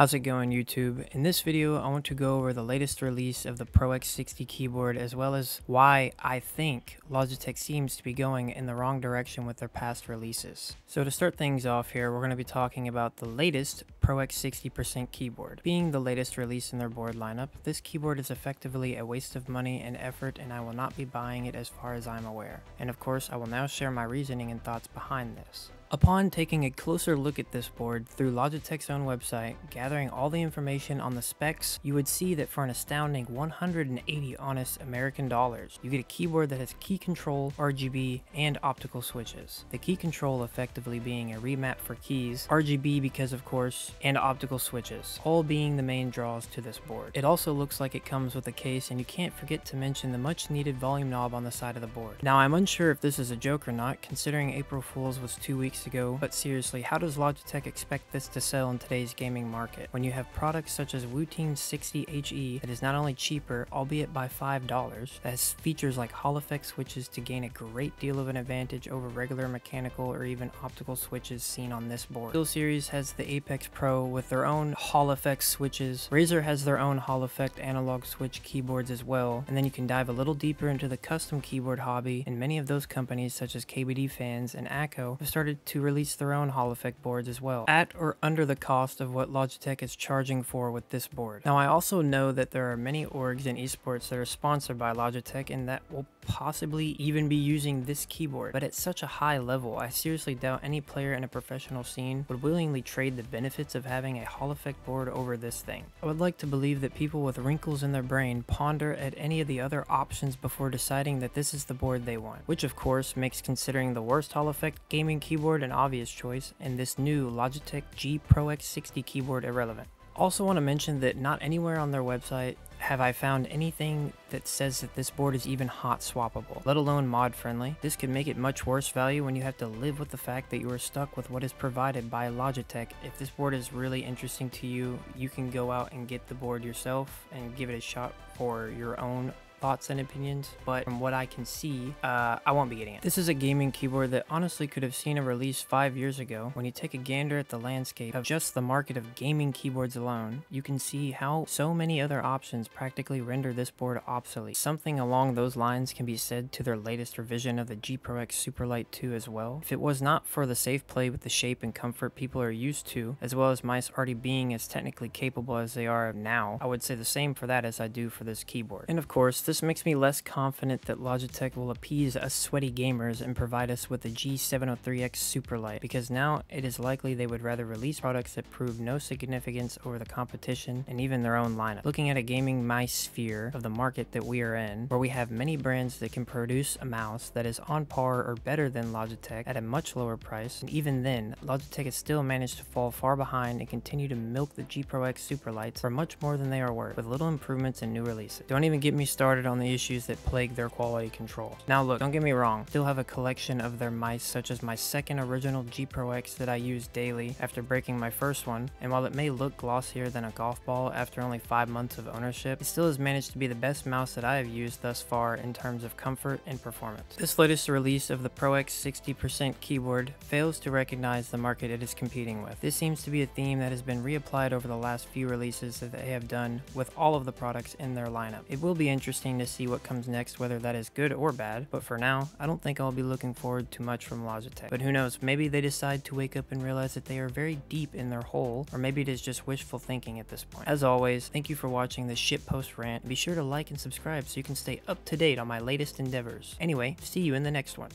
How's it going YouTube? In this video I want to go over the latest release of the Pro X60 keyboard as well as why I think Logitech seems to be going in the wrong direction with their past releases. So to start things off here we're going to be talking about the latest Pro X60% keyboard. Being the latest release in their board lineup, this keyboard is effectively a waste of money and effort and I will not be buying it as far as I'm aware. And of course I will now share my reasoning and thoughts behind this. Upon taking a closer look at this board through Logitech's own website, gathering all the information on the specs, you would see that for an astounding 180 honest American dollars, you get a keyboard that has key control, RGB, and optical switches. The key control effectively being a remap for keys, RGB because of course, and optical switches, all being the main draws to this board. It also looks like it comes with a case and you can't forget to mention the much needed volume knob on the side of the board. Now I'm unsure if this is a joke or not, considering April Fool's was two weeks weeks ago, but seriously, how does Logitech expect this to sell in today's gaming market when you have products such as Wooting 60HE that is not only cheaper, albeit by $5, that has features like Hall effect switches to gain a great deal of an advantage over regular mechanical or even optical switches seen on this board. SteelSeries has the Apex Pro with their own Hall effect switches. Razer has their own Hall effect analog switch keyboards as well, and then you can dive a little deeper into the custom keyboard hobby, and many of those companies such as KBD Fans and Akko have started to release their own Hall effect boards as well, at or under the cost of what Logitech is charging for with this board. Now I also know that there are many orgs in esports that are sponsored by Logitech and that will possibly even be using this keyboard, but at such a high level, I seriously doubt any player in a professional scene would willingly trade the benefits of having a Hall effect board over this thing. I would like to believe that people with wrinkles in their brain ponder at any of the other options before deciding that this is the board they want, which of course makes considering the worst Hall effect gaming keyboard keyboard an obvious choice, and this new Logitech G Pro X60 keyboard irrelevant. Also want to mention that not anywhere on their website have I found anything that says that this board is even hot swappable, let alone mod friendly. This could make it much worse value when you have to live with the fact that you are stuck with what is provided by Logitech. If this board is really interesting to you, you can go out and get the board yourself and give it a shot for your own thoughts and opinions, but from what I can see, uh, I won't be getting it. This is a gaming keyboard that honestly could have seen a release five years ago. When you take a gander at the landscape of just the market of gaming keyboards alone, you can see how so many other options practically render this board obsolete. Something along those lines can be said to their latest revision of the G Pro X Superlight 2 as well. If it was not for the safe play with the shape and comfort people are used to, as well as mice already being as technically capable as they are now, I would say the same for that as I do for this keyboard. And of course, this makes me less confident that Logitech will appease us sweaty gamers and provide us with a G703X Superlight, because now it is likely they would rather release products that prove no significance over the competition and even their own lineup. Looking at a gaming mice sphere of the market that we are in, where we have many brands that can produce a mouse that is on par or better than Logitech at a much lower price, and even then, Logitech has still managed to fall far behind and continue to milk the G Pro X Superlights for much more than they are worth, with little improvements and new releases. Don't even get me started on the issues that plague their quality control. Now look, don't get me wrong, still have a collection of their mice such as my second original G Pro X that I use daily after breaking my first one, and while it may look glossier than a golf ball after only 5 months of ownership, it still has managed to be the best mouse that I have used thus far in terms of comfort and performance. This latest release of the Pro X 60% keyboard fails to recognize the market it is competing with. This seems to be a theme that has been reapplied over the last few releases that they have done with all of the products in their lineup. It will be interesting to see what comes next, whether that is good or bad. But for now, I don't think I'll be looking forward to much from Logitech. But who knows, maybe they decide to wake up and realize that they are very deep in their hole, or maybe it is just wishful thinking at this point. As always, thank you for watching this shitpost rant. Be sure to like and subscribe so you can stay up to date on my latest endeavors. Anyway, see you in the next one.